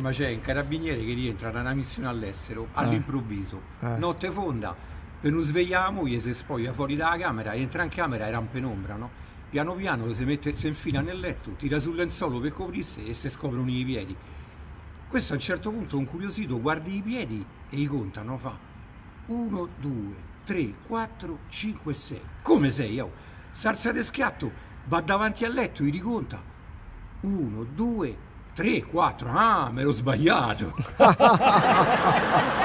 Ma c'è un carabiniere che rientra da una missione all'estero all'improvviso, Eh. notte fonda, per non svegliamo, gli si spoglia fuori dalla camera, entra in camera, era in penombra, no? Piano piano lo si, mette, si infila nel letto, tira sul lenzuolo per coprirsi e si scoprono i piedi. Questo a un certo punto, incuriosito, guardi i piedi e li contano, fa 1, 2, 3, 4, 5, 6. Come 6? Oh? Salza di schiatto, va davanti al letto, li riconta. 1, 2, 3, 4. Ah, me l'ho sbagliato.